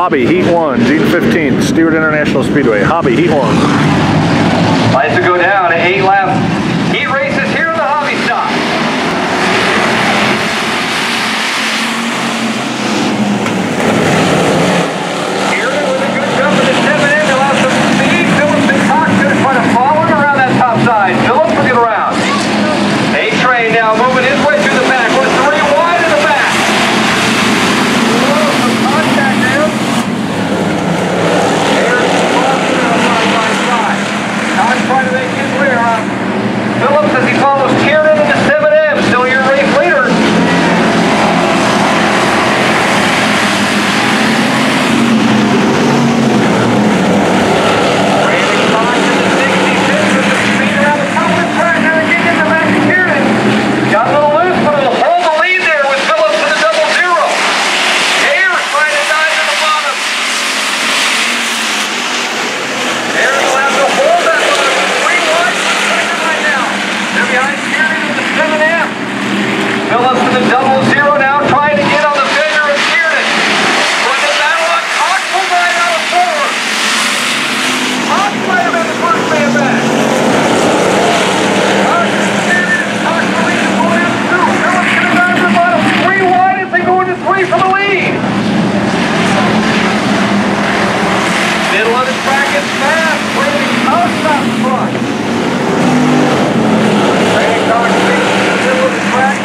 Hobby Heat 1, June 15th, Stuart International Speedway. Hobby Heat 1.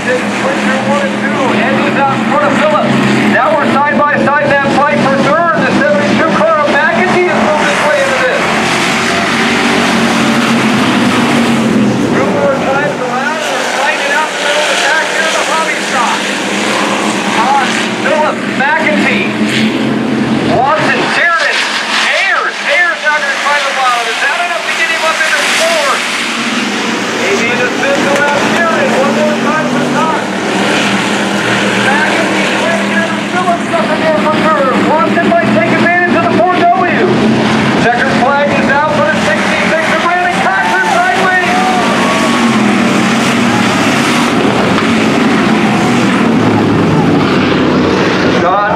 Just put your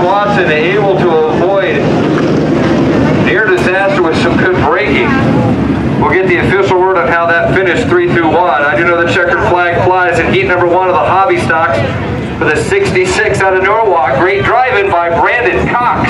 Watson able to avoid near disaster with some good braking. We'll get the official word on how that finished 3 through 1. I do know the checkered flag flies in heat number 1 of the hobby stocks for the 66 out of Norwalk. Great driving by Brandon Cox.